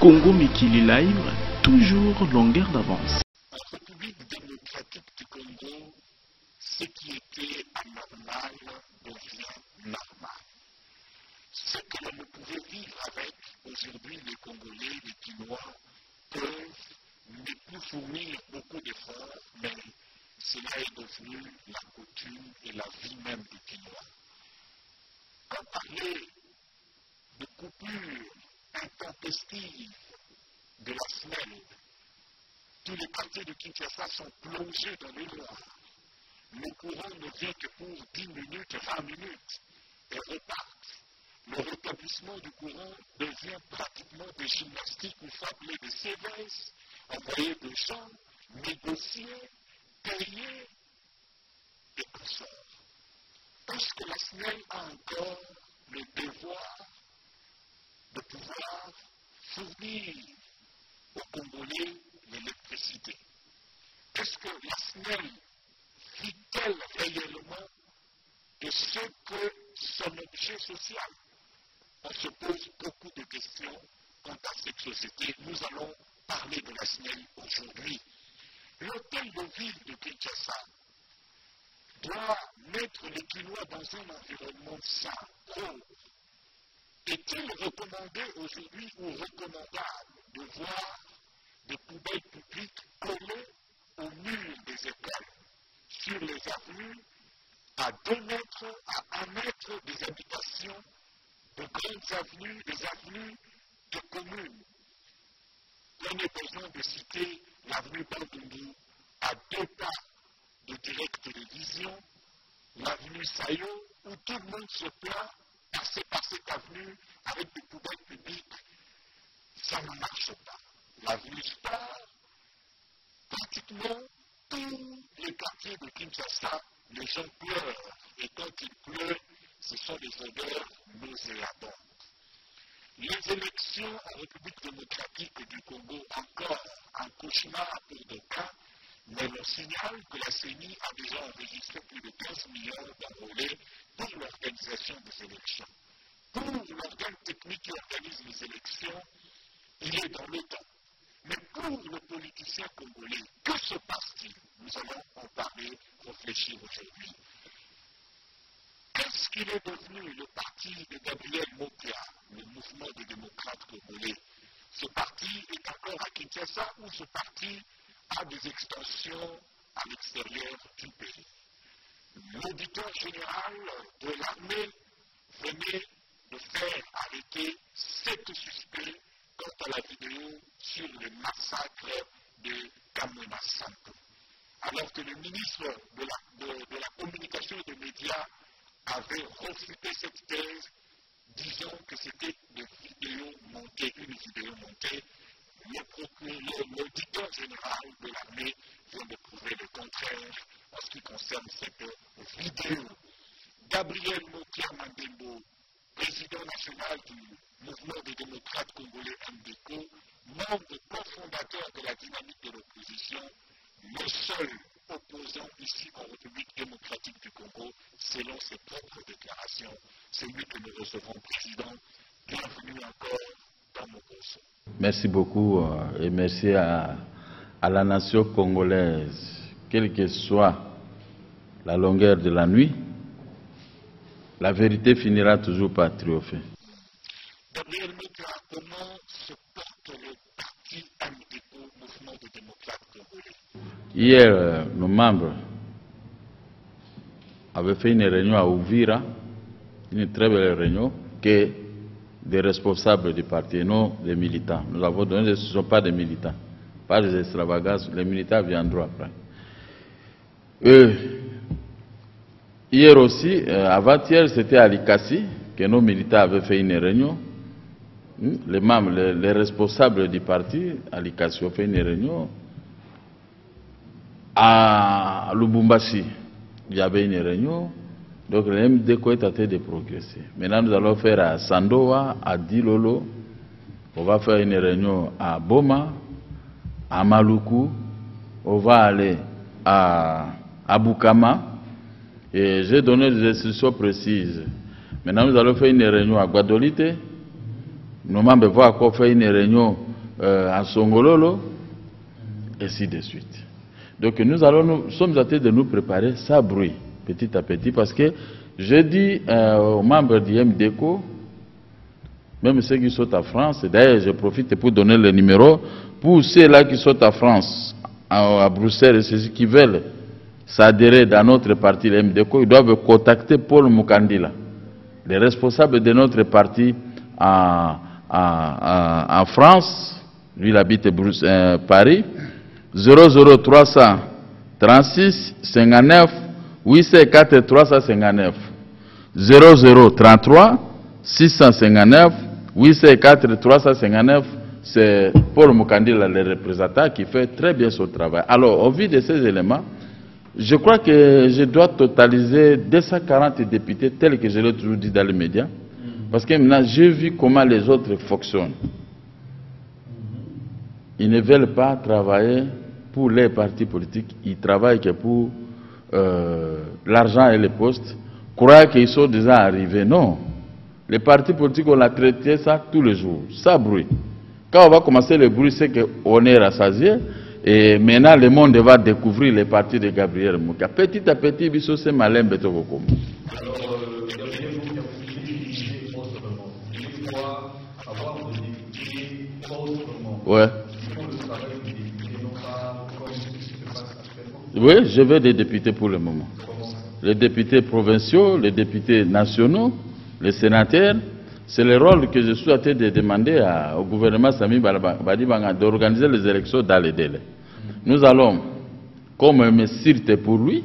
Congo Mikili Live, toujours longueur d'avance. En République démocratique du Congo, ce qui était anormal devient normal. Ce que l'on ne pouvait vivre avec, aujourd'hui les Congolais, les Quinois, peuvent ne plus fournir beaucoup d'efforts, mais cela est devenu la coutume et la vie même des Quinois. Quand parler de coupure intempestive de la semaine, tous les quartiers de Kinshasa sont plongés dans le noir. Le courant ne vient que pour 10 minutes, 20 minutes et repartent. Le rétablissement du courant devient pratiquement des gymnastiques où appeler des CVS, envoyer des gens, négocier, payer et consorts. Est-ce que la SNEL a encore le devoir de pouvoir fournir aux Congolais l'électricité Est-ce que la SNEL vit-elle réellement de ce que son objet social On se pose beaucoup de questions quant à cette société. Nous allons parler de la SNEL aujourd'hui. L'hôtel de ville de Kinshasa doit mettre les Quinois dans un environnement sain. Est-il recommandé aujourd'hui ou recommandable de voir des poubelles publiques collées au mur des écoles, sur les avenues, à deux mètres, à un mètre des habitations, de grandes avenues, des avenues de communes. Est besoin de citer l'avenue Bandundu à deux pas de direct télévision, l'avenue Sayo, où tout le monde se plaint, passer par cette avenue avec des poubelles publiques, ça ne marche pas. L'avenue Sport, pratiquement tous les quartiers de Kinshasa, les gens pleurent, et quand il pleut, ce sont des odeurs nauséabondes. Les élections en République démocratique du Congo, encore un cauchemar pour d'aucuns, mais l'on signale que la CENI a déjà enregistré plus de 15 millions d'enrôlés pour l'organisation des élections. Pour l'organe technique qui organise les élections, il est dans le temps. Mais pour le politicien congolais, que se passe-t-il? Nous allons en parler, réfléchir aujourd'hui. Qu'est-ce qu'il est devenu le parti de Gabriel Mokia, le mouvement des démocrates congolais? Ce parti est encore à Kinshasa ou ce parti a des extensions à l'extérieur du pays? L'auditeur général de l'armée venait de faire arrêter sept suspects quant à la vidéo sur le massacre de Kamena Santo. Alors que le ministre de la, de, communication et des médias avait refuté cette thèse, disant que c'était des vidéos montées, une vidéo montée. L'auditeur général de l'armée vient de prouver le contraire en ce qui concerne cette vidéo. Gabriel Mokia Mandembo, président national du mouvement des démocrates congolais MDCO, membre cofondateur de la dynamique de l'opposition, le seul opposant ici en République démocratique du Congo, selon ses propres déclarations. C'est lui que nous recevons, Président. Bienvenue encore. Merci beaucoup euh, et merci à, à, la nation congolaise, quelle que soit la longueur de la nuit, la vérité finira toujours par triompher. Gabriel Mika, comment se porte le parti MDCO, Mouvement des démocrates congolais? Hier, euh, nos membres avaient fait une réunion à Ouvira, une très belle réunion, que des responsables du parti, non des militants. Nous avons donné, ce ne sont pas des militants, pas des extravagances, les militants viendront après. Euh, hier aussi, euh, avant-hier, c'était à Likassi que nos militants avaient fait une réunion. Les membres, les responsables du parti à Likassi ont fait une réunion à Lubumbashi, il y avait une réunion, donc le MDCO est en train de progresser. Maintenant, nous allons faire à Sandoa, à Dilolo, on va faire une réunion à Boma, à Maluku, on va aller à, à Bukama, et j'ai donné des instructions précises. Maintenant, nous allons faire une réunion à Guadolite, nos membres vont encore faire une réunion euh, à Songololo, et ainsi de suite. Donc nous, allons, nous sommes en train de nous préparer ça bruit, petit à petit, parce que je dis euh, aux membres du MDECO, même ceux qui sont à France, d'ailleurs je profite pour donner le numéro, pour ceux-là qui sont à France, à, Bruxelles, et ceux qui veulent s'adhérer dans notre parti, le MDECO, ils doivent contacter Paul Mukandila, le responsable de notre parti en, en- en- en France, lui il habite Bruxelles, euh, Paris, 00300 36 59 804 359 0033 659 804 359 c'est Paul Mukandila, le représentant, qui fait très bien son travail. Alors, au vu de ces éléments, je crois que je dois totaliser 240 députés, tels que je l'ai toujours dit dans les médias, parce que maintenant, j'ai vu comment les autres fonctionnent. Ils ne veulent pas travailler pour les partis politiques, ils travaillent que pour euh, l'argent et les postes. Croire qu'ils sont déjà arrivés, non. Les partis politiques, on a traité ça tous les jours, ça bruit. Quand on va commencer le bruit, c'est qu'on est rassasié. Et maintenant, le monde va découvrir les partis de Gabriel Mouka. Petit à petit, biso c'est malin. Alors, euh, Gabriel Mouka, vous avoir des autrement. Ouais. Ils font le travail des députés, non pas comme ce qui se passe actuellement. Oui, je veux des députés pour le moment. Les députés provinciaux, les députés nationaux, les sénateurs, c'est le rôle que je train de demander au gouvernement Sami Balaba- Badibanga d'organiser les élections dans les délais. Nous allons, comme un messire pour lui,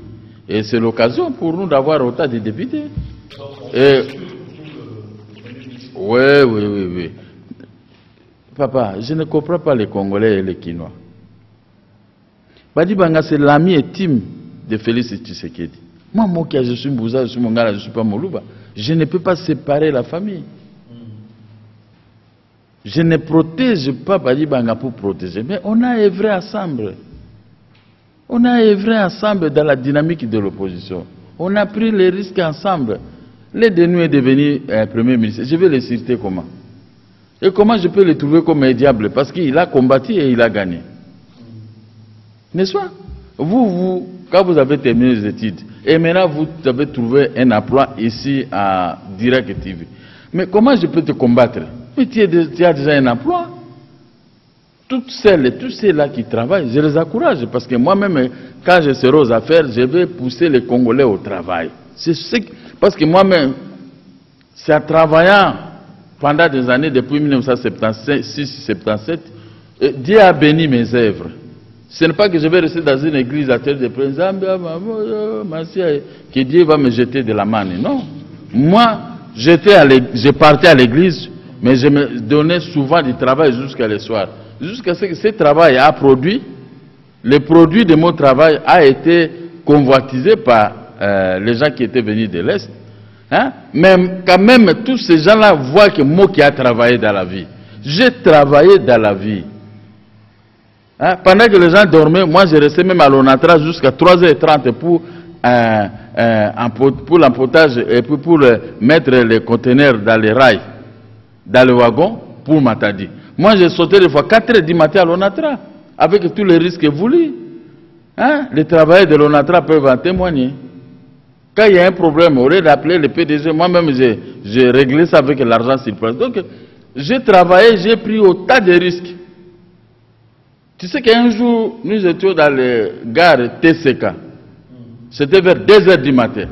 et c'est l'occasion pour nous d'avoir autant de députés. Et, oui, oui, oui, oui. Papa, je ne comprends pas les Congolais et les Quinois. Badibanga, c'est l'ami intime de Félix Tshisekedi. Moi, moi, je suis Mbouza, je suis Mongala, je ne suis pas Moluba. Je ne peux pas séparer la famille. Je ne protège pas Badibanga pour protéger, mais on a œuvré ensemble. On a œuvré ensemble dans la dynamique de l'opposition. On a pris les risques ensemble. Les Denou est devenu euh, Premier ministre. Je vais le citer comment Et comment je peux le trouver comme un diable? Parce qu'il a combattu et il a gagné. N'est-ce pas? Vous, vous, quand vous avez terminé les études, et maintenant vous avez trouvé un emploi ici à Direct TV. Mais comment je peux te combattre? Mais tu, es as déjà un emploi. Toutes celles et tous ceux-là qui travaillent, je les encourage parce que moi-même, quand je serai aux affaires, je vais pousser les Congolais au travail. C'est parce que moi-même, c'est en travaillant pendant des années, depuis 1976-77, euh, Dieu a béni mes œuvres. Ce n'est pas que je vais rester dans une église à terre de prince, Zambia, maman, euh, Massia, que Dieu va me jeter de la manne. Non. Moi, je partais à l'église, mais je me donnais souvent du travail jusqu'à le soir. Jusqu'à ce que ce travail a produit, le produit de mon travail a été convoitisé par euh, les gens qui étaient venus de l'Est. Hein? Mais quand même, tous ces gens-là voient que moi qui a travaillé dans la vie, j'ai travaillé dans la vie. Hein, Pendant que les gens dormaient, moi je restais même à l'Onatra jusqu'à 3h30 pour, euh, euh, pour l'empotage et puis pour euh, mettre les conteneurs dans les rails, dans le wagon pour Matadi. Moi j'ai sauté des fois 4h du matin à l'Onatra avec tous les risques voulus. Hein? Les travailleurs de l'Onatra peuvent en témoigner. Quand il y a un problème, au lieu d'appeler le PDG, moi-même j'ai réglé ça avec l'argent sur place. Donc j'ai travaillé, j'ai pris autant de risques. Tu sais qu'un jour, nous étions dans les gares TCK. C'était vers 2 heures du matin.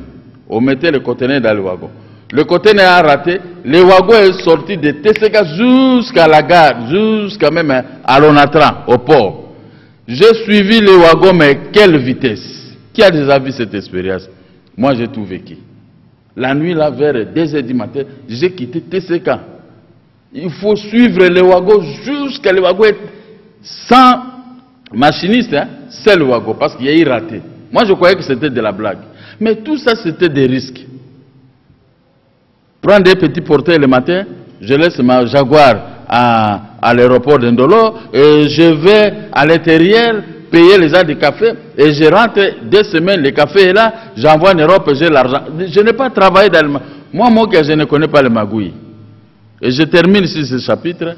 On mettait le conteneur dans le wagon. Le conteneur a raté. Le wagon est sorti de TCK jusqu'à la gare, jusqu'à même à l'Onatra, au port. J'ai suivi le wagon, mais quelle vitesse Qui a déjà vu cette expérience? Moi, j'ai tout vécu. La nuit, là, vers 2 heures du matin, j'ai quitté TCK. Il faut suivre le wagon jusqu'à le wagon sans machiniste, hein, c'est le wagon, parce qu'il y a eu raté. Moi, je croyais que c'était de la blague. Mais tout ça, c'était des risques. Prendre des petits porteurs le matin, je laisse ma Jaguar à, à l'aéroport d'Indolo, et je vais à l'intérieur payer les gens du café, et je rentre deux semaines, le café est là, j'envoie en Europe, j'ai l'argent. Je n'ai pas travaillé dans le... Moi, moi, je ne connais pas le magouille. Et je termine ici ce chapitre.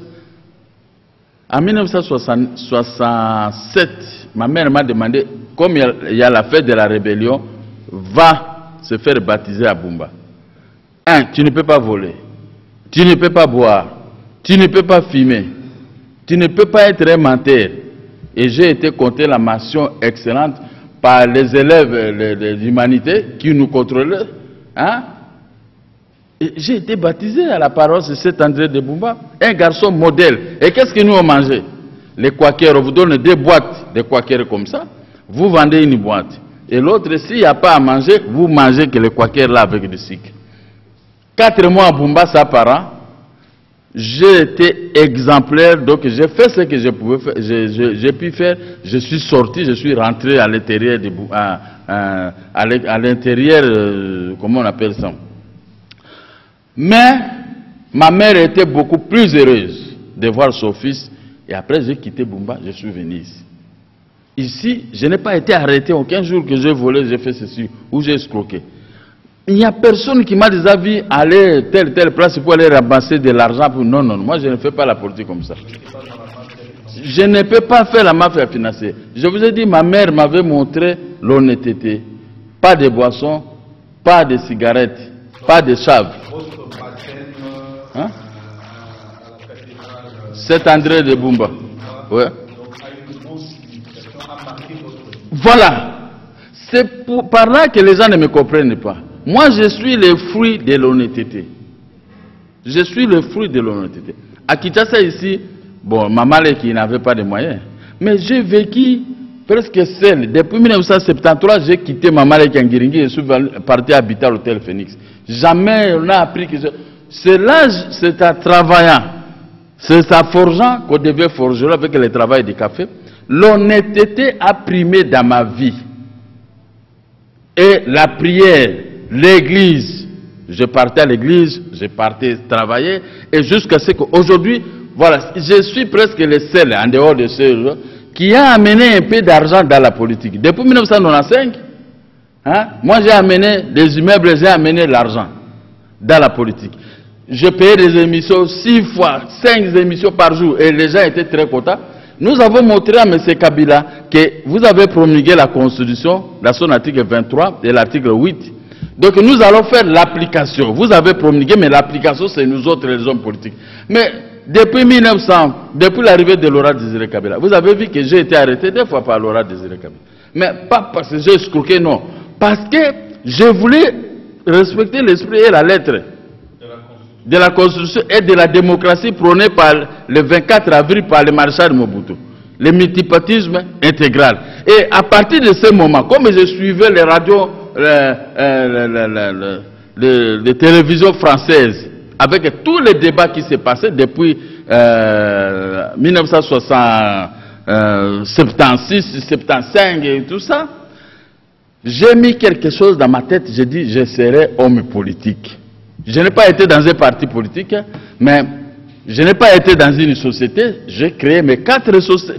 En 1967, ma mère m'a demandé, comme il y a- la fête de la rébellion, va se faire baptiser à Bumba. Un, tu ne peux pas voler, tu ne peux pas boire, tu ne peux pas fumer, tu ne peux pas être un menteur. Et j'ai été compté la mention excellente par les élèves les d'humanité qui nous contrôlaient. Hein? J'ai été baptisé à la paroisse de Saint-André de Bumba, un garçon modèle. Et qu'est-ce que nous on mangeait? Les quakers, on vous donne des boîtes de quakers comme ça, vous vendez une boîte. Et l'autre, s'il n'y a pas à manger, vous mangez que les quakers là avec du sucre. Quatre mois à Bumba, ça par an, j'ai été exemplaire, donc j'ai fait ce que je pouvais faire, j'ai- pu faire, je suis sorti, je suis rentré à l'intérieur, à, à- à l'intérieur, euh, comment on appelle ça? Mais ma mère était beaucoup plus heureuse de voir son fils. Et après, j'ai quitté Bumba, je suis venu ici. Ici, je n'ai pas été arrêté aucun jour que j'ai volé, j'ai fait ceci, ou j'ai escroqué. Il n'y a personne qui m'a déjà vu aller telle, telle place pour aller ramasser de l'argent. pour- Non, non, moi je ne fais pas la politique comme ça. Je ne peux pas faire la mafia financière. Je vous ai dit, ma mère m'avait montré l'honnêteté. Pas de boissons, pas de cigarettes, pas de chave. Votre baptême Hein? à, à la cathédrale Cet André de Bumba. Ouais. Voilà. C'est par là que les gens ne me comprennent pas. Moi, je suis le fruit de l'honnêteté. Je suis le fruit de l'honnêteté. À Kinshasa, ici, bon, maman qui n'avait pas de moyens. Mais j'ai vécu presque seul. Depuis 1973, j'ai quitté maman là, qui est en Guiringui et suis venu- parti habiter à l'hôtel Phoenix. Jamais on a appris que je... C'est là, c'est en travaillant. C'est en forgeant qu'on devait forger avec le travail du café. L'honnêteté a primé dans ma vie. Et la prière, l'église, je partais à l'église, je partais travailler, et jusqu'à ce qu'aujourd'hui, voilà, je suis presque le seul, en dehors de ceux qui a amené un peu d'argent dans la politique. Depuis 1995, hein, moi j'ai amené des immeubles, j'ai amené l'argent dans la politique. Je payais des émissions six fois, cinq émissions par jour, et les gens étaient très contents. Nous avons montré à M. Kabila que vous avez promulgué la Constitution, dans son article 23 et l'article 8. Donc nous allons faire l'application. Vous avez promulgué, mais l'application, c'est nous autres, les hommes politiques. Mais depuis 1900, depuis l'arrivée de Laura Désiré Kabila, vous avez vu que j'ai été arrêté deux fois par Laura Désiré Kabila. Mais pas parce que j'ai escroqué, non. Parce que je voulais respecter l'esprit et la lettre de la Constitution et de la démocratie prônée par le 24 avril par le maréchal Mobutu. Le multipartisme intégral. Et à partir de ce moment, comme je suivais les radios, euh, euh, les télévisions françaises, avec tous les débats qui s'est passé depuis euh, 1976, 75 et tout ça, j'ai mis quelque chose dans ma tête, j'ai dit je serai homme politique. Je n'ai pas été dans un parti politique, mais je n'ai pas été dans une société. J'ai créé mes quatre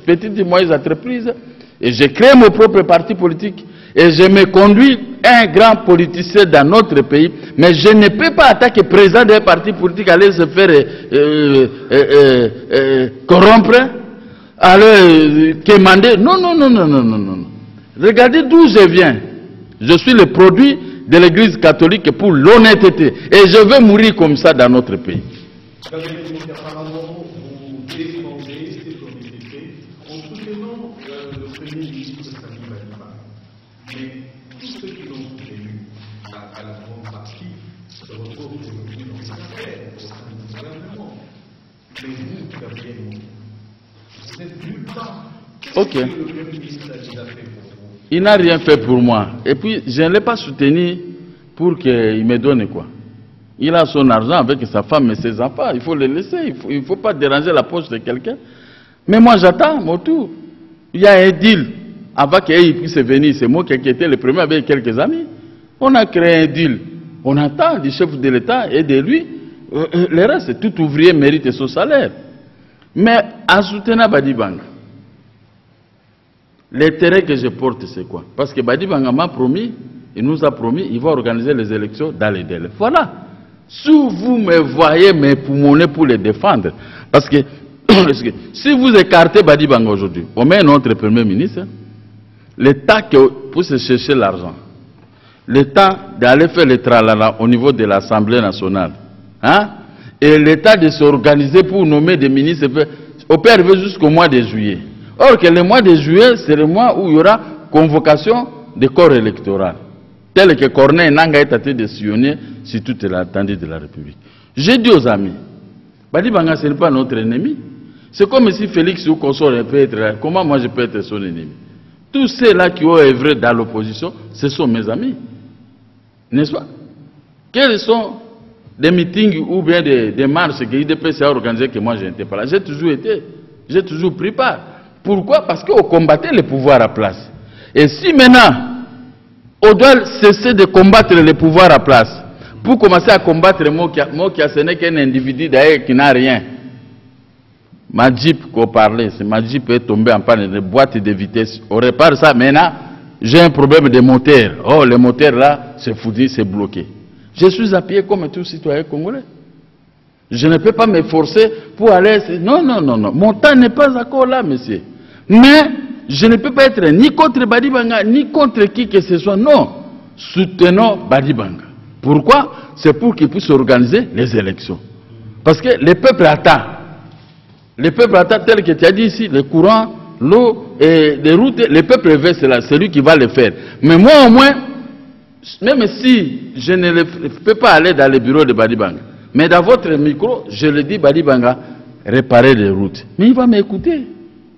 petites et moyennes entreprises et j'ai créé mon propre parti politique. Et je me conduis un grand politicien dans notre pays, mais je ne peux pas attaquer le président d'un parti politique, aller se faire euh, euh, euh, corrompre, aller quémander. Non, non, non, non, non, non, non. Regardez d'où je viens. Je suis le produit de l'Église catholique pour l'honnêteté. Et je veux mourir comme ça dans notre pays. Gabriel Moussa, apparemment, vous défendez cette honnêteté en soutenant euh, le Premier ministre Sani Badima. Mais tous ceux qui l'ont soutenu, à, à la grande partie, se retrouvent aujourd'hui dans cette affaire au sein du gouvernement. Mais vous, Gabriel Moussa, vous êtes nulle part. Qu'est-ce Ok. que le Premier ministre a déjà fait pour vous Il n'a rien fait pour moi. Et puis, je ne l'ai pas soutenu pour qu'il me donne quoi. Il a son argent avec sa femme et ses enfants. Il faut le laisser. Il ne faut, faut pas déranger la poche de quelqu'un. Mais moi, j'attends mon tour. Il y a un deal. Avant qu'il puisse venir, c'est moi qui étais le premier avec quelques amis. On a créé un deal. On attend du chef de l'État et de lui. Euh, euh, le reste, tout ouvrier mérite son salaire. Mais en soutenant Badibanga, L'intérêt que je porte, c'est quoi? Parce que Badi Banga m'a promis, il nous a promis, il va organiser les élections dans les délais. Voilà. Si vous me voyez me poumonner pour les défendre, parce que si vous écartez Badi Banga aujourd'hui, on met un autre Premier ministre, l'État pour se chercher l'argent, l'État d'aller faire le tralala au niveau de l'Assemblée nationale, hein, et l'État de s'organiser pour nommer des ministres, opère jusqu'au mois de juillet. Or que le mois de juillet, c'est le mois où il y aura convocation des corps électoraux, tel que Corneille Nanga est train de sillonner sur toute l'attendue de la République. J'ai dit aux amis, Badi Banga, ce n'est pas notre ennemi. C'est comme si Félix ou consort peut être là. Comment moi je peux être son ennemi? Tous ceux-là qui ont œuvré dans l'opposition, ce sont mes amis. N'est-ce pas? Quels sont des meetings ou bien des, marches que l'IDPC a organisées que moi je n'étais pas là J'ai toujours été, j'ai toujours pris part. Pourquoi? Parce qu'on combattait le pouvoir à place. Et si maintenant, on doit cesser de combattre le pouvoir à place, pour commencer à combattre Mokia, ce n'est qu'un individu d'ailleurs qui n'a rien. Ma Jeep qu'on parlait, ma Jeep est tombée en panne de boîte de vitesse. On répare ça maintenant, j'ai un problème de moteur. Oh, le moteur là, c'est foutu, c'est bloqué. Je suis à pied comme tout citoyen congolais. Je ne peux pas me forcer pour aller... Non, non, non, non. Mon temps n'est pas encore là, monsieur. Mais je ne peux pas être ni contre Badibanga, ni contre qui que ce soit. Non. Soutenons Badibanga. Pourquoi? C'est pour qu'il puisse organiser les élections. Parce que le peuple attend. Le peuple attend tel que tu as dit ici, le courant, l'eau et les routes, le peuple veut cela, c'est lui qui va le faire. Mais moi au moins, même si je ne peux pas aller dans le bureau de Badibanga, mais dans votre micro, je le dis Badibanga, réparer les routes. Mais il va m'écouter.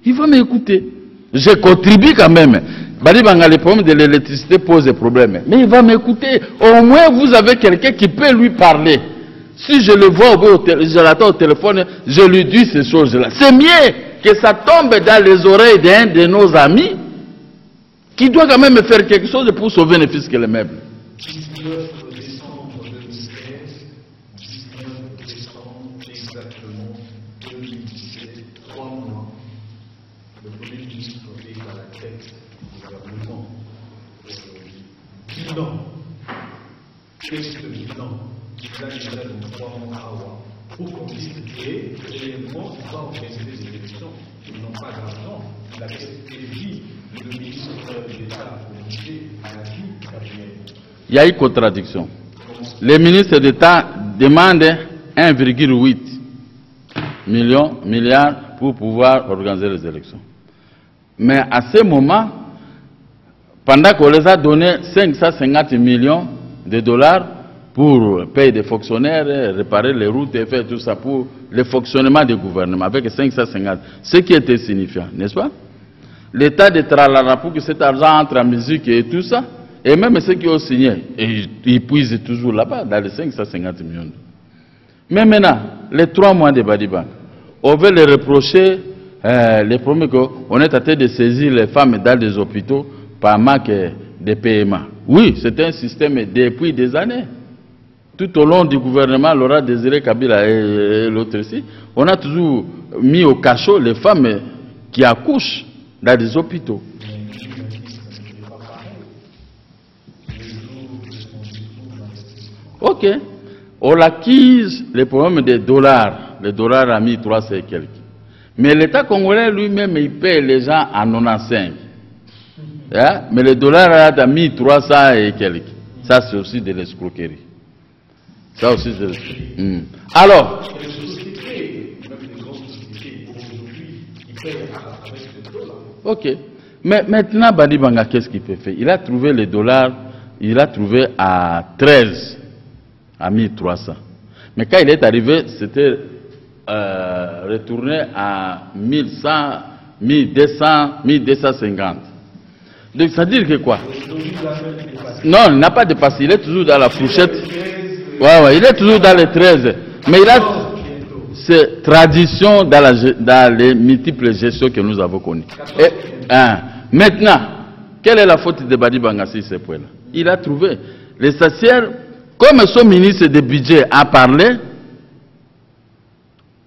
Il va m'écouter. Je contribue quand même. Badibanga, le problème de l'électricité pose des problèmes. Mais il va m'écouter. Au moins, vous avez quelqu'un qui peut lui parler. Si je le vois, je l'attends au téléphone, je lui dis ces choses-là. C'est mieux que ça tombe dans les oreilles d'un de nos amis qui doit quand même faire quelque chose pour sauver les fils que les meubles. 19 décembre 2016, 19 décembre exactement 2017, trois mois, le Premier ministre est à la tête du gouvernement aujourd'hui. Bilan. Qu'est-ce que bilan Il a déjà dans trois mois à avoir pour qu'on puisse créer réellement va organiser des élections. Ils n'ont pas d'argent. Il y a une contradiction. Le ministre d'État demande 1,8 millions, milliards pour pouvoir organiser les élections. Mais à ce moment, pendant qu'on les a donné 550 millions de dollars pour payer des fonctionnaires, réparer les routes et faire tout ça pour le fonctionnement du gouvernement avec 550, ce qui était signifiant, n'est-ce pas? L'État de Tralala pour que cet argent entre en musique et tout ça, et même ceux qui ont signé, ils puisent toujours là-bas, dans les 550 millions. Mais maintenant, les trois mois de Badiban, on veut les reprocher euh, les problèmes qu'on est en train de saisir les femmes dans des hôpitaux par manque de paiement. Oui, c'est un système depuis des années. Tout au long du gouvernement, Laura Désiré Kabila et, l'autre ici, on a toujours mis au cachot les femmes qui accouchent dans des hôpitaux. Ok. On acquise le problème des dollars. Le dollar a mis 300 et quelques. Mais l'État congolais lui-même, il paye les gens à 95. Hein? Mais le dollar a mis 300 et quelques. Ça, c'est aussi de l'escroquerie. Ça aussi, c'est l'escroquerie. Hmm. Alors, Ok. Mais maintenant, Badi Banga, qu'est-ce qu'il peut faire Il a trouvé les dollars, il a trouvé à 13, à 1300. Mais quand il est arrivé, c'était euh, retourné à 1100, 1200, 1250. Donc, ça veut dire que quoi? Non, il n'a pas dépassé, il est toujours dans la fourchette. Ouais, il est toujours dans les 13. Mais il a c'est tradition dans, la, dans, les multiples gestions que nous avons connues. Et, hein, maintenant, quelle est la faute de Badi Bangassi ce point-là Il a trouvé. Les stagiaires, comme son ministre de budget a parlé,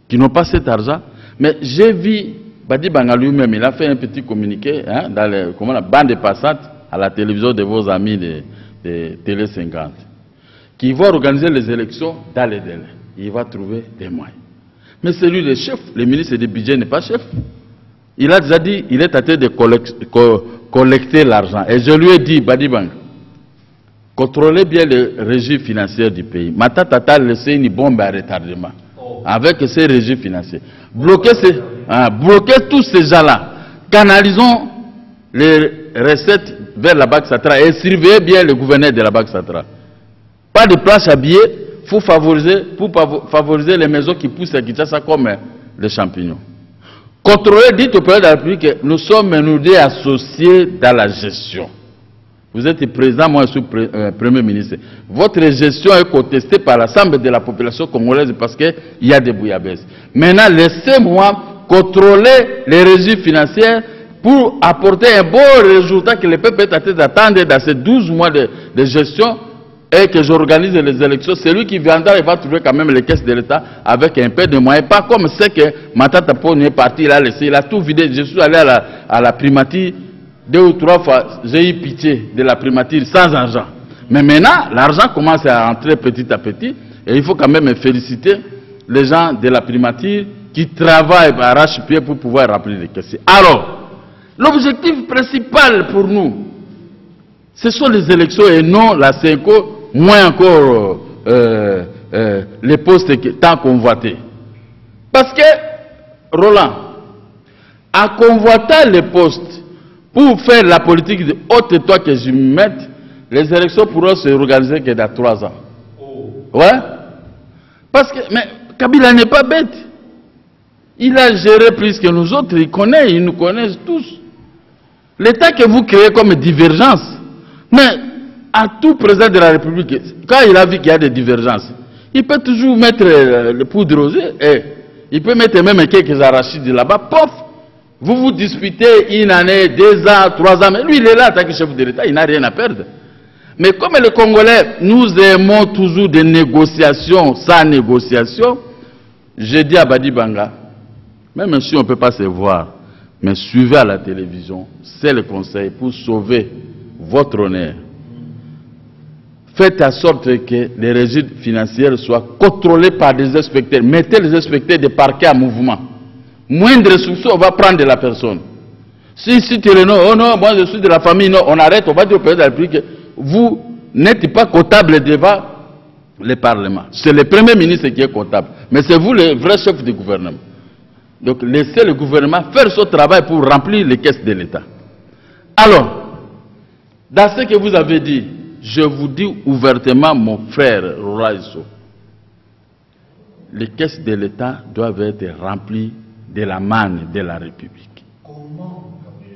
qui n'ont pas cet argent, mais j'ai vu Badi Banga lui-même, il a fait un petit communiqué hein, dans les, comment, la bande passante à la télévision de vos amis de, de Télé 50, qui va organiser les élections dans les délais. Il va trouver des moyens. Mais c'est lui le chef. Le ministre du budget n'est pas chef. Il a déjà dit, il est en train de collect- co- collecter l'argent. Et je lui ai dit, Badibang, contrôlez bien le régime financier du pays. Matata a laissé une bombe à retardement avec ces régimes financiers. Bloquez, ces, hein, bloquez tous ces gens-là. Canalisons les recettes vers la Banque centrale et surveillez bien le gouverneur de la Banque centrale. Pas de place à billets pour favoriser, pour favoriser les maisons qui poussent à Kinshasa comme des champignons. Contrôlez, dites au président de la République que nous sommes nous associés dans la gestion. Vous êtes président, moi je suis pré- euh, Premier ministre. Votre gestion est contestée par l'ensemble de la population congolaise parce qu'il y a des bouillabaisse. Maintenant, laissez-moi contrôler les régimes financiers pour apporter un bon résultat que le peuple est train d'attendre dans ces 12 mois de gestion et que j'organise les élections. Celui qui viendra, il va trouver quand même les caisses de l'État avec un peu de moyens. Pas comme c'est que Matata Pone est parti, il a laissé, il a tout vidé. Je suis allé à la, à primature deux ou trois fois, j'ai eu pitié de la primature sans argent. Mais maintenant, l'argent commence à entrer petit à petit et il faut quand même féliciter les gens de la primature qui travaillent arrache-pied pour pouvoir remplir les caisses. Alors, l'objectif principal pour nous, ce sont les élections et non la CECO, moins encore euh, euh, les postes tant convoités. Parce que, Roland, en convoitant les postes pour faire la politique de haute toi que je me mette, les élections pourront se organiser que dans trois ans. Ouais Parce que, mais Kabila n'est pas bête. Il a géré plus que nous autres, il connaît, il nous connaît tous. L'État que vous créez comme divergence, mais à tout président de la République, quand il a vu qu'il y a des divergences, il peut toujours mettre euh, le poudre aux yeux, et il peut mettre même quelques arachides là-bas, pof Vous vous disputez une année, deux ans, trois ans, mais lui il est là en tant que chef de l'État, il n'a rien à perdre. Mais comme les Congolais, nous aimons toujours des négociations sans négociation, j'ai dit à Badi Banga, même si on ne peut pas se voir, mais suivez à la télévision, c'est le conseil pour sauver votre honneur. Faites en sorte que les régimes financiers soient contrôlés par des inspecteurs. Mettez les inspecteurs de parquet en mouvement. Moindre soupçon, on va prendre la personne. Si, si tu es nom, oh non, moi je suis de la famille, non, on arrête, on va dire au président de la République, vous n'êtes pas comptable devant le Parlement. C'est le Premier ministre qui est comptable. Mais c'est vous le vrai chef du gouvernement. Donc laissez le gouvernement faire son travail pour remplir les caisses de l'État. Alors, dans ce que vous avez dit, je vous dis ouvertement, mon frère Raiso, les caisses de l'État doivent être remplies de la manne de la République.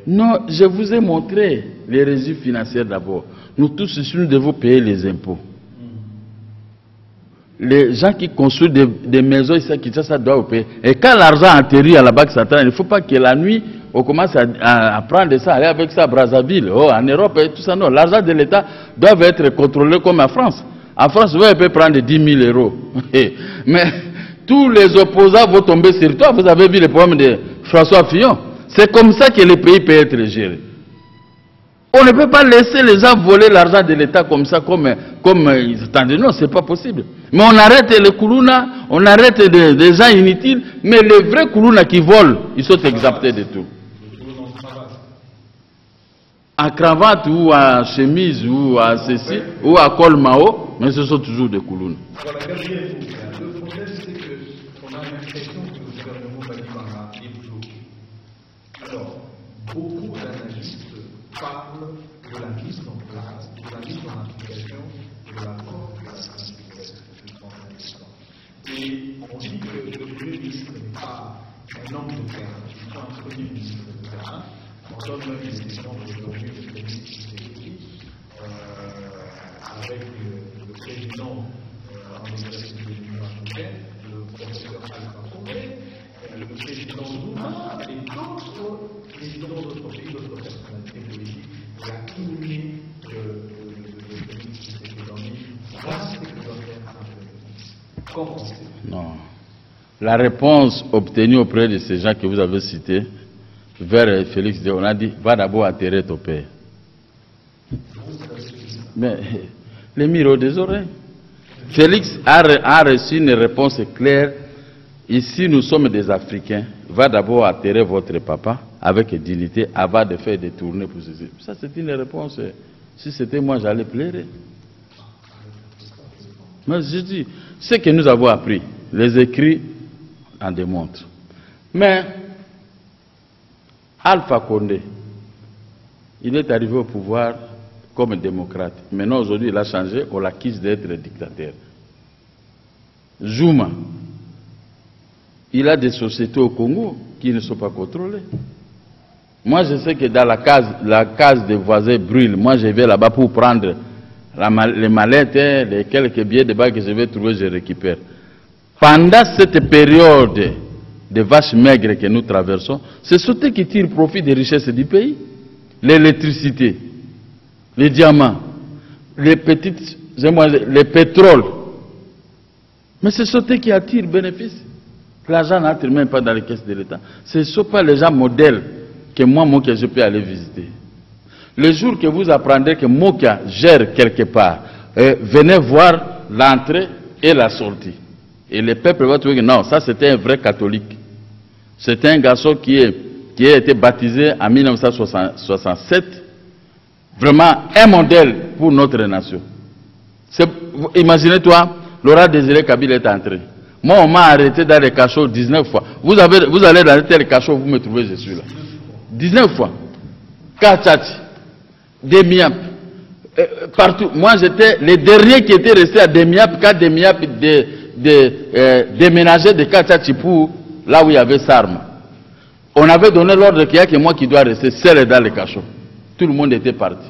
Non, je vous ai montré les régimes financiers d'abord. Nous tous ici, nous devons payer les impôts. Les gens qui construisent des, maisons à Kinshasa doivent payer. Et quand l'argent atterrit à la Banque centrale, il ne faut pas que la nuit, on commence à, prendre ça, aller avec ça à Brazzaville, oh, en Europe et tout ça. Non, l'argent de l'État doit être contrôlé comme en France. En France, vous pouvez prendre 10 000 euros. Mais tous les opposants vont tomber sur toi. Vous avez vu le problème de François Fillon. C'est comme ça que le pays peut être géré. On ne peut pas laisser les gens voler l'argent de l'État comme ça, comme, comme ils attendent. Non, c'est pas possible. Mais on arrête les Koulouna, on arrête des, des gens inutiles, mais les vrais Koulouna qui volent, ils sont exemptés de tout. En cravate ou en chemise ou à ceci, ou à col Mao, mais ce sont toujours des Koulouna. Voilà, le problème c'est qu'on a l'impression que le gouvernement Badibanga est bloqué. Alors, beaucoup d'analystes parlent de la La réponse obtenue auprès de ces gens que vous avez cités, vers Félix on a dit va d'abord atterrir ton père. Mais les miroirs des oreilles. Félix a, a reçu une réponse claire Ici, nous sommes des Africains. Va d'abord atterrir votre papa avec dignité avant de faire des tournées pour ceci. Ça, c'est une réponse. Si c'était moi, j'allais pleurer. Mais je dis, ce que nous avons appris, les écrits en démontrent. Mais Alpha Condé, il est arrivé au pouvoir comme démocrate. Maintenant, aujourd'hui, il a changé, on l'acquise d'être dictateur. Zuma, il a des sociétés au Congo qui ne sont pas contrôlées. Moi, je sais que dans la case, la case des voisins brûle. Moi, je vais là-bas pour prendre les mallettes, hein, les quelques billets de bas que je vais trouver, je récupère. Pendant cette période de vaches maigres que nous traversons, c'est ce qui tire profit des richesses du pays. L'électricité, les diamants, les petites, les pétroles. Mais c'est ce qui attire bénéfice. L'argent n'entre même pas dans les caisses de l'État. Ce ne sont pas les gens modèles que moi, Mokia, je peux aller visiter. Le jour que vous apprendrez que Mokia gère quelque part, euh, venez voir l'entrée et la sortie. Et le peuple va trouver que non, ça c'était un vrai catholique. C'était un garçon qui, est, qui a été baptisé en 1967. Vraiment un modèle pour notre nation. Imaginez-toi, Laura Désiré Kabila est entré. Moi, on m'a arrêté dans les cachots 19 fois. Vous, avez, vous allez dans tel cachot, vous me trouvez, je suis là. 19 fois. Kachati, Demiap, euh, partout. Moi, j'étais le dernier qui était resté à Demiap quand Demiap de, de, euh, déménageait de Kachati pour là où il y avait Sarma. On avait donné l'ordre qu'il n'y a que moi qui dois rester seul dans le cachot. Tout le monde était parti.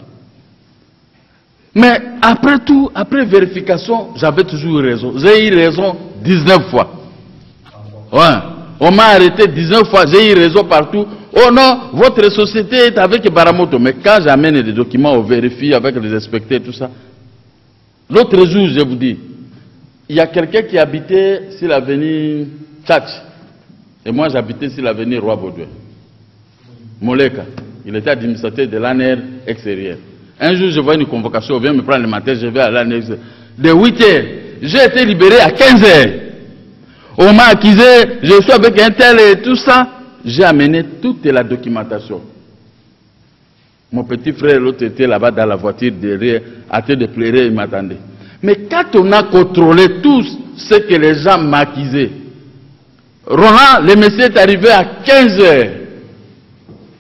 Mais après tout, après vérification, j'avais toujours raison. J'ai eu raison 19 fois. Ouais. On m'a arrêté 19 fois, j'ai eu raison partout. Oh non, votre société est avec Baramoto. Mais quand j'amène des documents, on vérifie avec les inspecteurs, tout ça. L'autre jour, je vous dis, il y a quelqu'un qui habitait sur l'avenue Tchatch. Et moi, j'habitais sur l'avenue Roi Baudouin. Moleka. Il était administrateur de l'ANR extérieur. Un jour, je vois une convocation, on vient me prendre le matin, je vais à l'ANR. De 8 heures, j'ai été libéré à 15 heures. On m'a accusé, je suis avec un tel et tout ça. J'ai amené toute la documentation. Mon petit frère, l'autre était là-bas dans la voiture derrière, à train de pleurer, il m'attendait. Mais quand on a contrôlé tout ce que les gens m'accusaient, Roland, le monsieur est arrivé à 15 heures.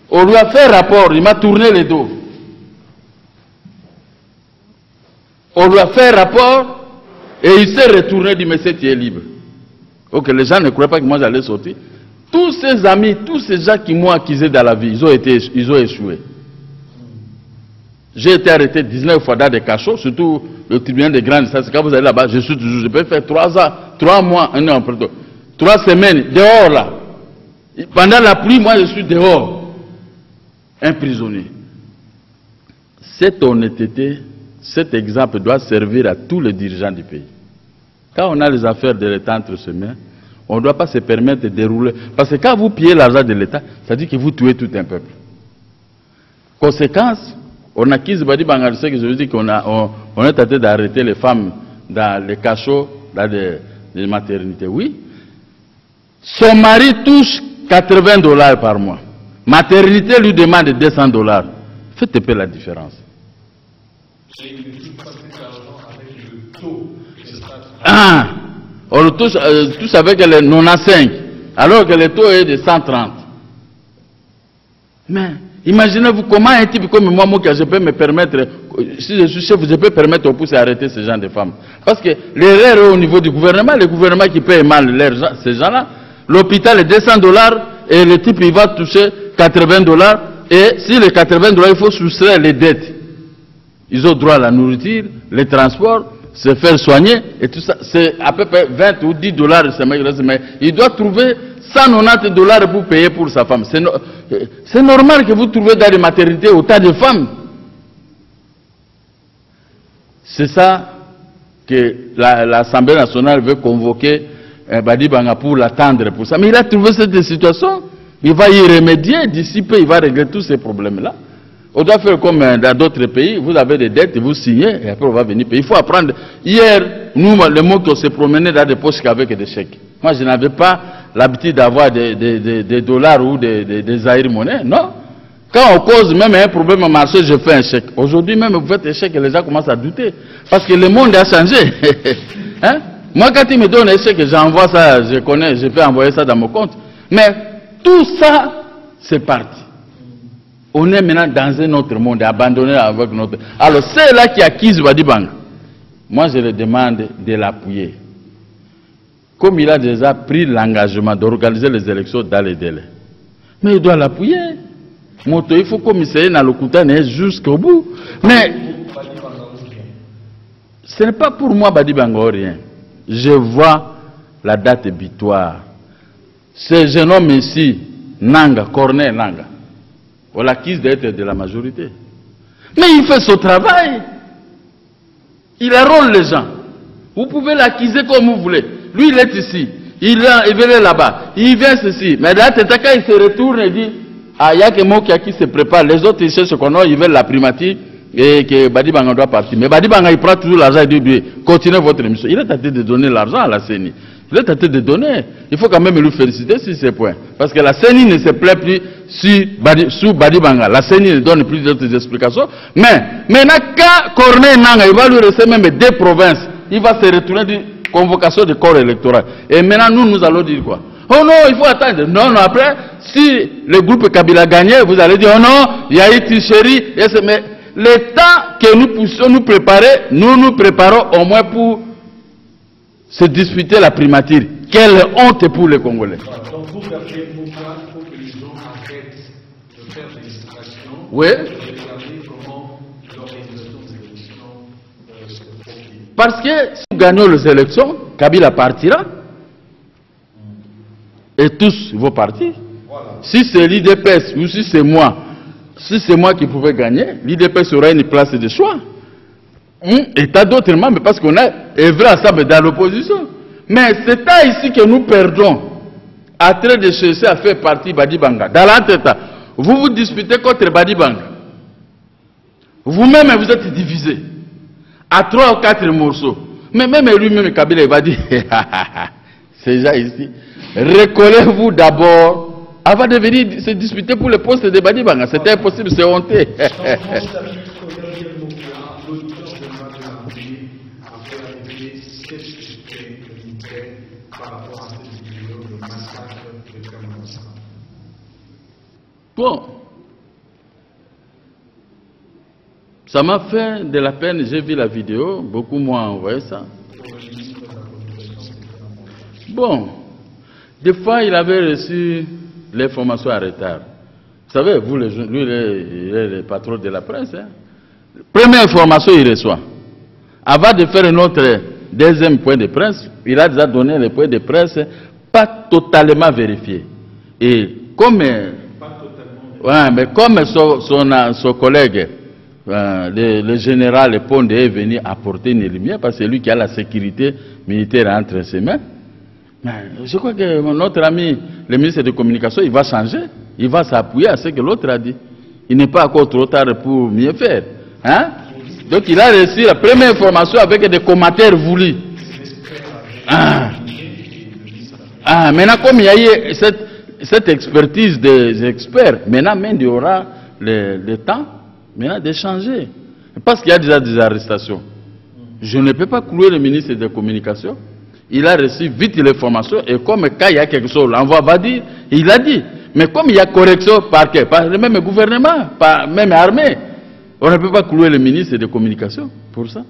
On lui a fait rapport, il m'a tourné le dos. On lui a fait rapport et il s'est retourné, dit monsieur, tu es libre. Ok, les gens ne croyaient pas que moi j'allais sortir. Tous ces amis, tous ces gens qui m'ont accusé dans la vie, ils ont, été, ils ont échoué. J'ai été arrêté 19 fois dans des cachots, surtout le tribunal de grande instance. Quand vous allez là-bas, je suis toujours, je peux faire 3 ans, 3 mois, un an, plutôt. 3 semaines, dehors là. Pendant la pluie, moi je suis dehors. Un prisonnier. Cette honnêteté, cet exemple doit servir à tous les dirigeants du pays. Quand on a les affaires de l'État entre ses mains, on ne doit pas se permettre de dérouler. Parce que quand vous pillez l'argent de l'État, ça dit que vous tuez tout un peuple. Conséquence, on a quitté Badi Bangalise, que je veux qu'on on, on est train d'arrêter les femmes dans les cachots, dans les, maternités. Oui. Son mari touche 80 dollars par mois. Maternité lui demande 200 dollars. Faites un peu la différence. Ah, on le touche, euh, avec les 95, alors que le taux est de 130. Mais imaginez-vous comment un type comme moi, moi, je peux me permettre, si je suis chef, je peux permettre au pouce d'arrêter ces gens de femmes. Parce que l'erreur est au niveau du gouvernement, le gouvernement qui paye mal ces gens-là, l'hôpital est 200 dollars et le type il va toucher 80 dollars et si les 80 dollars, il faut soustraire les dettes. Ils ont droit à la nourriture, les transports, se faire soigner et tout ça. C'est à peu près 20 ou 10 dollars mais il doit trouver 190 dollars pour payer pour sa femme. C'est normal que vous trouvez dans les maternités autant de femmes. C'est ça que l'Assemblée nationale veut convoquer eh, Badi Banga pour l'attendre pour ça. Mais il a trouvé cette situation. Il va y remédier, dissiper, il va régler tous ces problèmes-là. On doit faire comme euh, dans d'autres pays, vous avez des dettes, vous signez, et après on va venir payer. Il faut apprendre. Hier, nous, le mot qu'on s'est promené dans des poches avec des chèques. Moi, je n'avais pas l'habitude d'avoir des, dollars ou des, des, monnaies. Non. Quand on cause même un problème au marché, je fais un chèque. Aujourd'hui même, vous faites un chèque et les gens commencent à douter. Parce que le monde a changé. Hein? Moi, quand ils me donnent un chèque, j'envoie ça, je connais, je peux envoyer ça dans mon compte. Mais tout ça, c'est parti. On est maintenant dans un autre monde, abandonné avec notre... Alors, c'est là qui acquise Badibanga. Moi, je le demande de l'appuyer. Comme il a déjà pris l'engagement d'organiser les élections dans les délais. Mais il doit l'appuyer. Moto, il faut commissaire Koutane jusqu'au bout. Mais ce n'est pas pour moi Badibanga ou rien. Je vois la date butoir. Ce jeune homme ici, Nanga, Corneille Nanga, on l'accuse d'être de la majorité. Mais il fait son travail. Il arrôle les gens. Vous pouvez l'accuser comme vous voulez. Lui, il est ici. Il, est- là-bas. Il vient ceci. Mais là, quand il se retourne et dit Ah, il y a que Mokia qui se prépare. Les autres, ils qu'on a, ils veulent la primature et que Badibanga doit partir. Mais Badibanga, il prend toujours l'argent et dit Continuez votre émission. Il est tenté de donner l'argent à la CENI. Il est tenté de donner. Il faut quand même lui féliciter sur ces points. Parce que la CENI ne se plaît plus sur Badi, Badibanga. La CENI ne donne plus d'autres explications. Mais maintenant, quand Corneille Nanga, il va lui rester même des provinces, il va se retourner dire convocation du corps électoral. Et maintenant, nous, nous allons dire quoi? Oh non, il faut attendre. Non, non, après, si le groupe Kabila gagnait, vous allez dire, oh non, il y a eu tricherie. Mais le temps que nous puissions nous préparer, nous nous préparons au moins pour se disputer la primature. Quelle honte pour les Congolais. Donc vous, faut que les gens arrêtent de faire des distractions Oui. et regarder comment l'organisation des élections euh, se profile. Parce que si nous gagnons les élections, Kabila partira. Et tous vont partir. Voilà. Si c'est l'IDPS ou si c'est moi, si c'est moi qui pouvais gagner, l'IDPS aura une place de choix. Hum, Et t'as d'autres membres parce qu'on a œuvré ensemble dans l'opposition. Mais c'est là ici que nous perdons à train de chercher à faire partie Badibanga. Dans l'entête, vous vous disputez contre Badibanga. Vous-même, vous êtes divisés à trois ou quatre morceaux. Mais même lui-même, Kabila, il va dire, ces gens ici, recollez-vous d'abord avant de venir se disputer pour le poste de Badibanga. C'était impossible, c'est honteux. Bon, ça m'a fait de la peine, j'ai vu la vidéo, beaucoup m'ont envoyé ça. Bon, des fois il avait reçu l'information en retard. Vous savez, vous, lui, il est, le patron de la presse. hein. Première information, il reçoit. Avant de faire un autre deuxième point de presse, il a déjà donné le point de presse pas totalement vérifié. Et comme Pas totalement. Ouais, mais comme son, son, son collègue, euh, le, général Pondé est venu apporter une lumière, parce que c'est lui qui a la sécurité militaire entre ses mains, mais je crois que notre ami, le ministre de Communication, il va changer. Il va s'appuyer à ce que l'autre a dit. Il n'est pas encore trop tard pour mieux faire. Hein? Donc il a reçu la première information avec des commentaires voulus. Ah. Ah, maintenant, comme il y a eu cette, expertise des experts, maintenant, il y aura le temps maintenant de changer. Parce qu'il y a déjà des arrestations. Je ne peux pas clouer le ministre de la Communication. Il a reçu vite l'information et comme quand il y a quelque chose, l'envoi va dire, il a dit. Mais comme il y a correction par Par le même gouvernement, par même armée. On ne peut pas clouer le ministre de la Communication pour ça.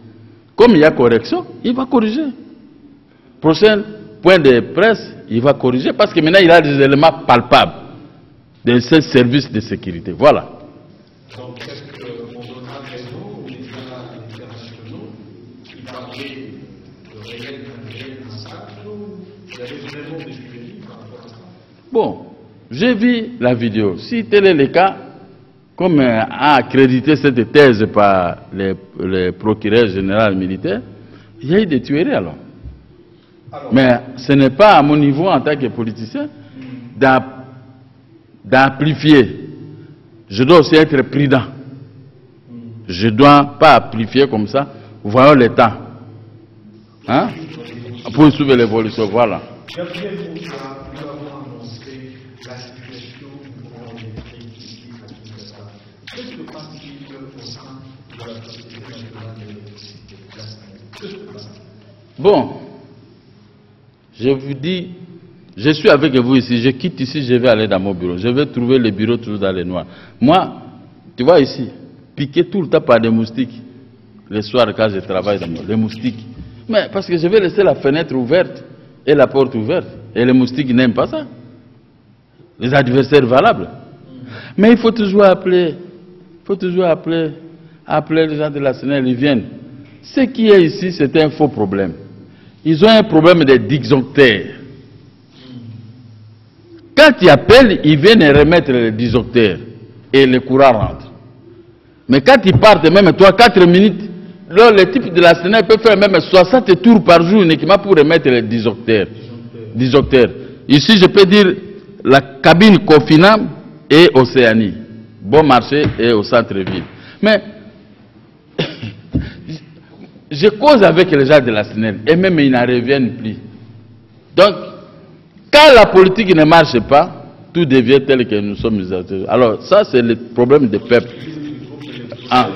Comme il y a correction, il va corriger. Prochain point de presse, il va corriger parce que maintenant il a des éléments palpables de ce service de sécurité. Voilà. Donc, est-ce qu'on donnera raison aux médias internationaux qui parlaient de réel, d'un réel massacre ou il y avait vraiment des tueries par rapport à ça Bon, j'ai vu la vidéo. Si tel est le cas, comme euh, a accrédité cette thèse par le, procureur général militaire, il y a eu des tueries alors. Alors, Mais ce n'est pas à mon niveau en tant que politicien d'am- d'amplifier. Je dois aussi être prudent. Je ne dois pas amplifier comme ça. Voyons le temps. Hein? Pour suivre l'évolution, voilà. Gabriel François, nous avons annoncé Bon, je vous dis, je suis avec vous ici, je quitte ici, je vais aller dans mon bureau. Je vais trouver le bureau toujours dans les noirs. Moi, tu vois ici, piqué tout le temps par des moustiques. Le soir, quand je travaille dans mon... Les moustiques. Mais parce que je vais laisser la fenêtre ouverte et la porte ouverte. Et les moustiques n'aiment pas ça. Les adversaires valables. Mais il faut toujours appeler, il faut toujours appeler, appeler les gens de la ils viennent. Ce qui est ici, c'est un faux problème. Ils ont un problème de disjoncteurs. Quand ils appellent, ils viennent remettre les disjoncteurs et le courant rentre. Mais quand ils partent, même 3-4 minutes, là, le type de la Sénat peut faire même 60 tours par jour uniquement pour remettre les disjoncteurs. Disjoncteurs. Ici, je peux dire la cabine Cofinam et Océanie. Bon marché et au centre-ville. Mais je cause avec les gens de la SNEL et même ils n'en reviennent plus. Donc, quand la politique ne marche pas, tout devient tel que nous sommes. Alors, ça, c'est le problème des peuples. Ah.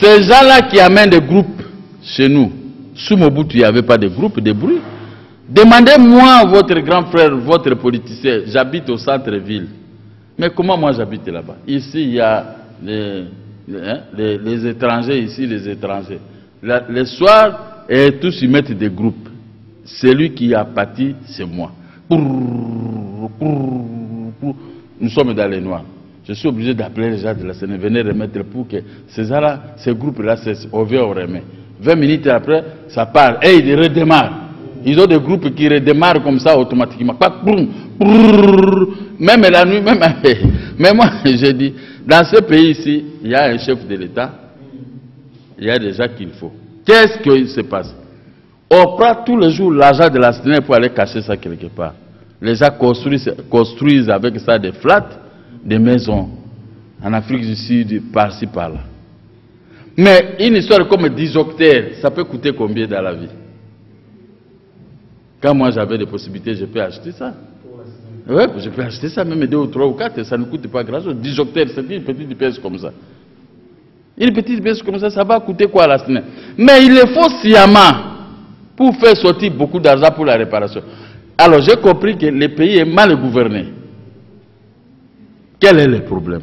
Ces gens-là qui amènent des groupes chez nous, sous Mobutu, il n'y avait pas de groupe de bruit. Demandez-moi, votre grand frère, votre politicien, j'habite au centre-ville. Mais comment moi j'habite là-bas? Ici, il y a les, hein, les, les étrangers, ici, les étrangers. La- le soir, et tous ils mettent des groupes. Celui qui a pâti, c'est moi. Nous sommes dans les noirs. Je suis obligé d'appeler les gens de la scène, venez remettre pour que ces gens-là, ces groupes-là, au vieux au remet. 20 minutes après, ça part et ils redémarrent. Ils ont des groupes qui redémarrent comme ça automatiquement. Même la nuit, même. Mais moi, je dis, dans ce pays ici, il y a un chef de l'État, il y a gens qu'il faut. Qu'est-ce qui se passe? On prend tous les jours l'argent de la pour aller cacher ça quelque part. Les gens construisent, construisent avec ça des flats, des maisons. En Afrique du Sud, par-ci, par-là. Mais une histoire comme 10 octaires, ça peut coûter combien dans la vie? Quand moi j'avais des possibilités, je peux acheter ça. Oui, je peux acheter ça, même deux ou trois ou quatre, ça ne coûte pas grand-chose. 10 octaires, c'est une petite pièce comme ça. Une petite pièce comme ça, ça va coûter quoi à la semaine? Mais il le faut sciemment pour faire sortir beaucoup d'argent pour la réparation. Alors j'ai compris que le pays est mal gouverné. Quel est le problème?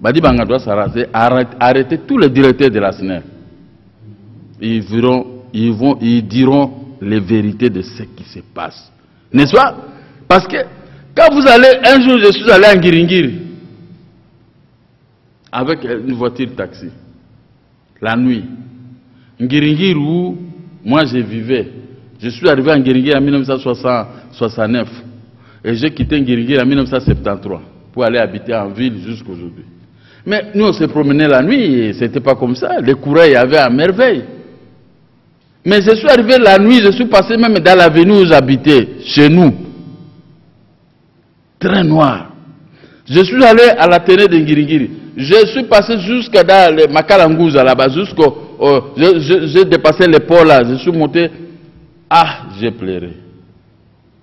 Badi Banga doit s'arrêter, arrêter, arrêter tous les directeurs de la SNER. Ils, verront, ils, vont, ils diront les vérités de ce qui se passe. N'est-ce pas? Parce que quand vous allez, un jour je suis allé en Giringiri avec une voiture taxi, la nuit. Ngiringiri où moi je vivais. Je suis arrivé en Ngiringiri en 1969 et j'ai quitté Ngiringiri en 1973 pour aller habiter en ville jusqu'à aujourd'hui. Mais nous on se promenait la nuit et c'était pas comme ça. Les courants y avait à merveille. Mais je suis arrivé la nuit, je suis passé même dans l'avenue où j'habitais, chez nous. Très noir. Je suis allé à la télé de Ngiringiri. Je suis passé jusqu'à dans le Makalangouza là-bas, jusqu'au. J'ai dépassé les ports là, je suis monté. Ah, j'ai pleuré.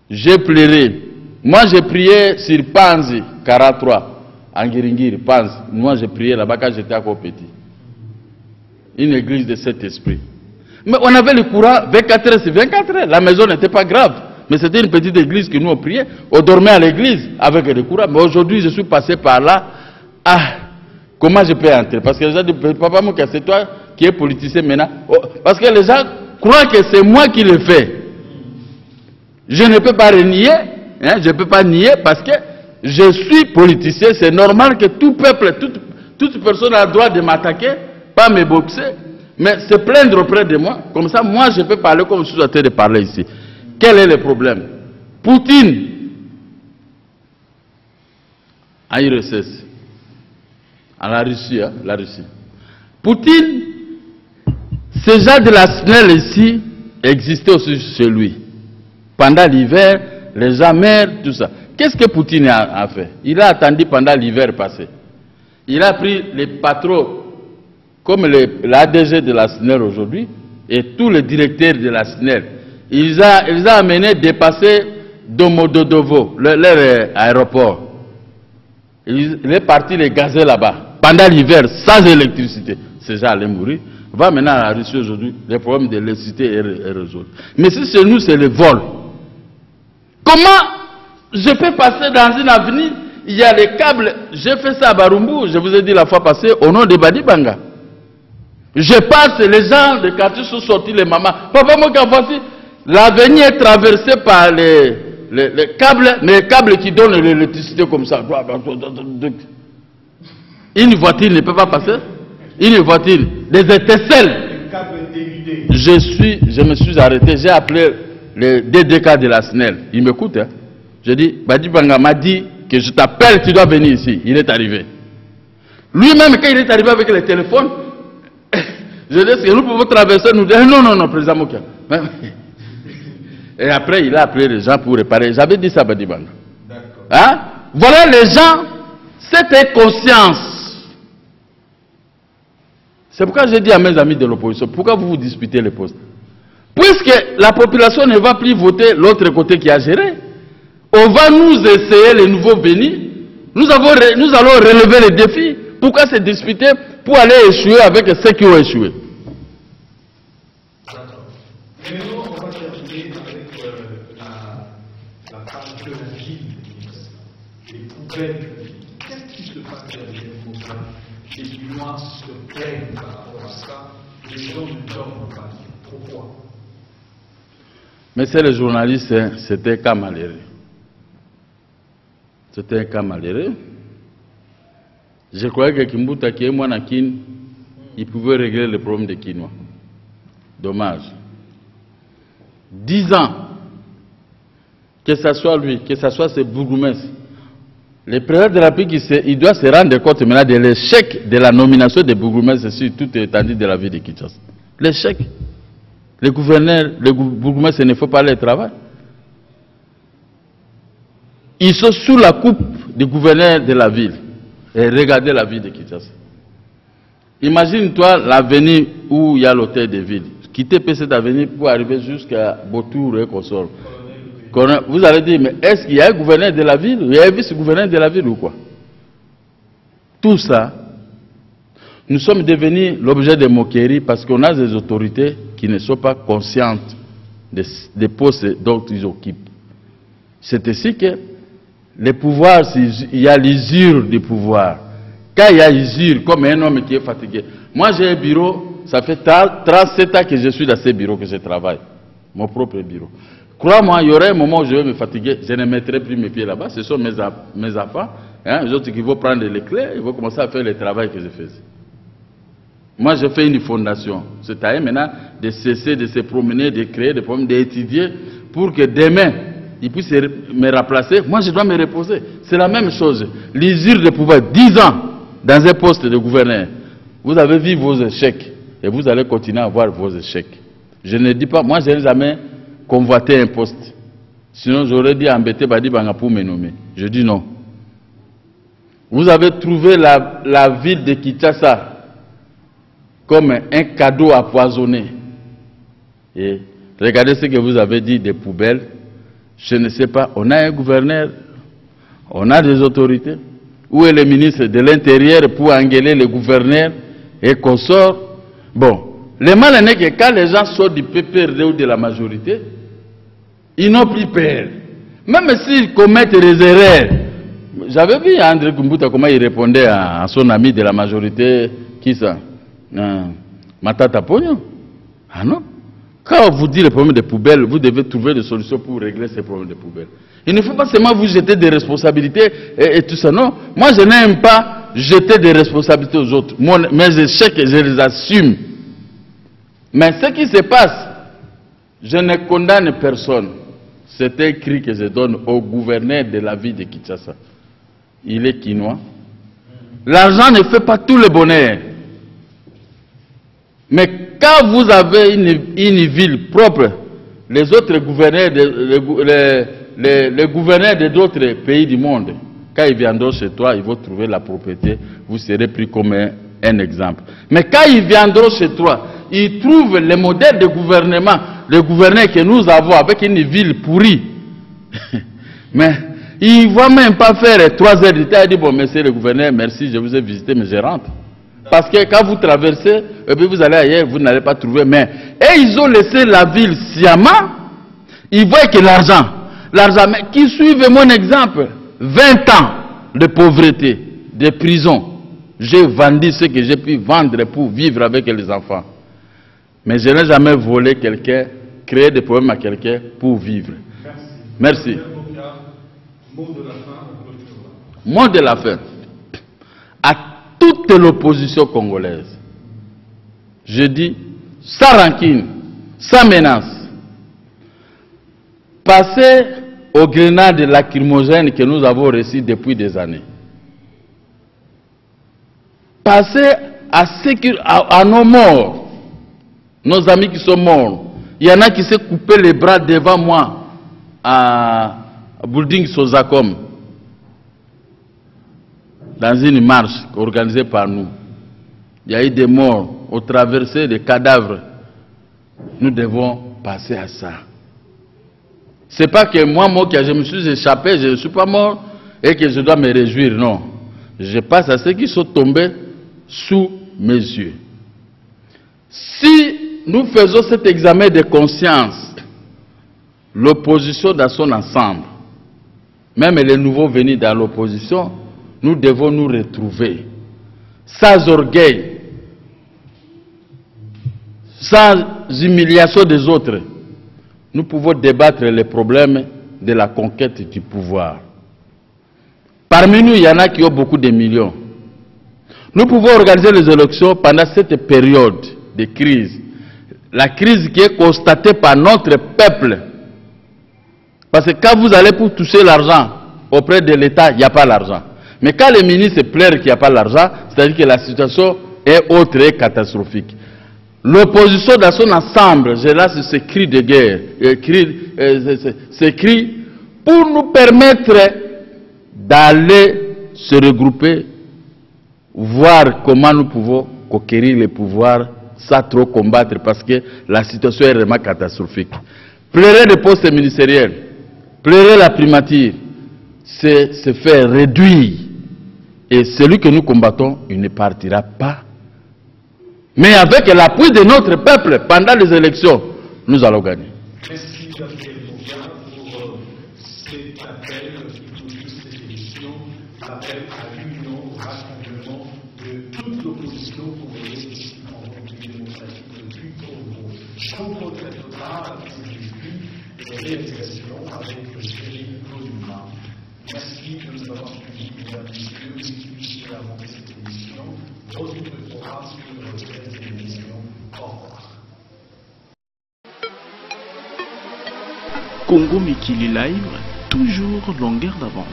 J'ai pleuré. Moi, j'ai prié sur Panzi, 43, en Ngiringiri, Panzi. Moi, j'ai prié là-bas quand j'étais encore petit. Une église de cet esprit. Mais on avait le courant 24 heures sur 24 heures. La maison n'était pas grave. Mais c'était une petite église que nous on priait. On dormait à l'église avec le courant. Mais aujourd'hui, je suis passé par là. Ah, comment je peux entrer? Parce que les gens disent, papa c'est toi qui es politicien maintenant. Oh, Parce que les gens croient que c'est moi qui le fais. Je ne peux pas renier, hein, je ne peux pas nier parce que je suis politicien. C'est normal que tout peuple, toute, toute personne a le droit de m'attaquer, pas me boxer, mais se plaindre auprès de moi. Comme ça, moi, je peux parler comme je suis en train de parler ici. Quel est le problème? Poutine, en URSS, en la Russie, hein, la Russie. Poutine, ces gens de la SNEL ici existaient aussi chez lui. Pendant l'hiver, les meurent, tout ça. Qu'est-ce que Poutine a, a fait? Il a attendu pendant l'hiver passé. Il a pris les patrons, comme l'ADG de la SNEL aujourd'hui, et tous les directeurs de la SNEL. ils ont, ils amené dépasser Domododovo, le- leur euh, aéroport. Il, il est parti les gazer là-bas pendant l'hiver sans électricité. Ces gens allaient mourir. Va maintenant à la Russie aujourd'hui, les problèmes d'électricité est, est résolu. Mais si chez nous c'est le vol, comment je peux passer dans une avenue, il y a les câbles, j'ai fait ça à Barumbu, je vous ai dit la fois passée, au nom de Badi Banga. Je passe, les gens de quartier sont sortis, les mamans. Papa, moi, quand voici, l'avenue est traversée par les, les, les câbles, mais les câbles qui donnent l'électricité comme ça. Une voiture ne peut pas passer. Une voiture, des étincelles. Je, suis, me suis arrêté, j'ai appelé le DDK de la SNEL. Il m'écoute. Hein. Je dis, Badi Banga m'a dit que je t'appelle, tu dois venir ici. Il est arrivé. Lui-même, quand il est arrivé avec le téléphone, je dis, que nous pouvons traverser Nous disons, non, non, non, président Mokia. Et après, il a appelé les gens pour réparer. J'avais dit ça à Badi Banga. D'accord. Hein? Voilà les gens, cette conscience. C'est pourquoi j'ai dit à mes amis de l'opposition, pourquoi vous vous disputez les postes? Puisque la population ne va plus voter l'autre côté qui a géré, on va nous essayer les nouveaux bénis. Nous, avons nous allons relever les défis. Pourquoi se disputer pour aller échouer avec ceux qui ont échoué Mais c'est les journalistes, hein, c'était un cas malheureux. C'était un cas malheureux. Je croyais que Kimbuta, qui est moi, Kin, il pouvait régler le problème des Kinois. Dommage. Dix ans, que ce soit lui, que ce soit ses bourgmestres, le président de la République, il, doit se rendre compte maintenant de l'échec de la nomination des bourgmestres sur toute l'étendue de la ville de Kinshasa. L'échec. Les gouverneurs, les gou- bourgmestres, il ne faut pas aller travailler. Ils sont sous la coupe du gouverneur de la ville. Et regardez la ville de Kinshasa. Imagine-toi l'avenue où il y a l'hôtel de ville. Quitter cette avenue pour arriver jusqu'à Botour et Consort. Colonel, Vous allez dire, mais est-ce qu'il y a un gouverneur de la ville Il y a un vice-gouverneur de la ville ou quoi? Tout ça, nous sommes devenus l'objet de moqueries parce qu'on a des autorités qui ne sont pas conscientes des postes dont ils occupent. C'est ainsi que les pouvoirs, il y a l'usure du pouvoir. Quand il y a usure, comme un homme qui est fatigué. Moi, j'ai un bureau, ça fait 30 37 ans que je suis dans ce bureau que je travaille. Mon propre bureau. Crois-moi, il y aurait un moment où je vais me fatiguer, je ne mettrai plus mes pieds là-bas. Ce sont mes, enfants, hein, les autres qui vont prendre les clés, ils vont commencer à faire le travail que je faisais. Moi, j'ai fait une fondation. C'est à eux maintenant de cesser de se promener, de créer des problèmes, d'étudier pour que demain, ils puissent me remplacer. Moi, je dois me reposer. C'est la même chose. L'usure de pouvoir, 10 ans dans un poste de gouverneur. Vous avez vu vos échecs et vous allez continuer à voir vos échecs. Je ne dis pas, moi, je n'ai jamais convoité un poste. Sinon, j'aurais dit embêter Badi Banga pour me nommer. Je dis non. Vous avez trouvé la, la ville de Kinshasa comme un cadeau empoisonné. Et regardez ce que vous avez dit des poubelles. Je ne sais pas, on a un gouverneur, on a des autorités. Où est le ministre de l'Intérieur pour engueuler le gouverneur et consorts Bon, le mal est que quand les gens sortent du PPRD ou de la majorité, ils n'ont plus peur. Même s'ils commettent des erreurs. J'avais vu André Kumbuta comment il répondait à, à son ami de la majorité, qui ça? Euh, Matata Pogno Ah non Quand on vous dit le problème des poubelles, vous devez trouver des solutions pour régler ces problèmes de poubelles. Il ne faut pas seulement vous jeter des responsabilités et, tout ça, non. Moi, je n'aime pas jeter des responsabilités aux autres. Mon, mes échecs, je les assume. Mais ce qui se passe, je ne condamne personne. C'est un cri que je donne au gouverneur de la ville de Kinshasa. Il est quinois. L'argent ne fait pas tout le bonheur. Mais quand vous avez une, ville propre, les autres gouverneurs, de- les, les- les- d'autres pays du monde, quand ils viendront chez toi, ils vont trouver la propriété, vous serez pris comme un, exemple. Mais quand ils viendront chez toi, ils trouvent le modèle de gouvernement le gouverneur que nous avons avec une ville pourrie. mais il ne va même pas faire trois heures de temps. Il dit, bon, monsieur le gouverneur, merci, je vous ai visité, mais je rentre. Parce que quand vous traversez, et puis vous allez ailleurs, vous n'allez pas trouver. Mais, et ils ont laissé la ville sciemment. Ils voient que l'argent, l'argent, mais qui suivent mon exemple, 20 ans de pauvreté, de prison. J'ai vendu ce que j'ai pu vendre pour vivre avec les enfants. Mais je n'ai jamais volé quelqu'un, créé des problèmes à quelqu'un pour vivre. Merci. Mot de la fin, on clôturera. Mot de la fin. À toute l'opposition congolaise, je dis, sans rancune, sans menace, passez aux grenades lacrymogènes que nous avons reçues depuis des années. Passez à, à- nos morts, nos amis qui sont morts. Il y en a qui s'est coupé les bras devant moi à Building Sozacom, dans une marche organisée par nous. Il y a eu des morts au traversé des cadavres. Nous devons passer à ça. C'est pas que moi, moi, je me suis échappé, je ne suis pas mort et que je dois me réjouir. Non. Je passe à ceux qui sont tombés sous mes yeux. Si nous faisons cet examen de conscience, l'opposition dans son ensemble, même les nouveaux venus dans l'opposition, nous devons nous retrouver sans orgueil, sans humiliation des autres. Nous pouvons débattre les problèmes de la conquête du pouvoir. Parmi nous, il y en a qui ont beaucoup de millions. Nous pouvons organiser les élections pendant cette période de crise. La crise qui est constatée par notre peuple. Parce que quand vous allez pour toucher l'argent auprès de l'État, il n'y a pas l'argent. Mais quand les ministres se plaignent qu'il n'y a pas l'argent, c'est-à-dire que la situation est autre et catastrophique. L'opposition dans son ensemble, je lance ce cri de guerre, euh, euh, ce- cri pour nous permettre d'aller se regrouper, voir comment nous pouvons conquérir le pouvoir sans trop combattre parce que la situation est vraiment catastrophique. Pleurer les postes ministériels, pleurer la primature, c'est se faire réduire. Et celui que nous combattons, il ne partira pas. Mais avec l'appui de notre peuple pendant les élections, nous allons gagner. Merci et messieurs, et puissiez avancer cette émission. Retrouvez le programme sur cette émission. Au revoir. Congo Mikili Live, toujours longueur d'avance.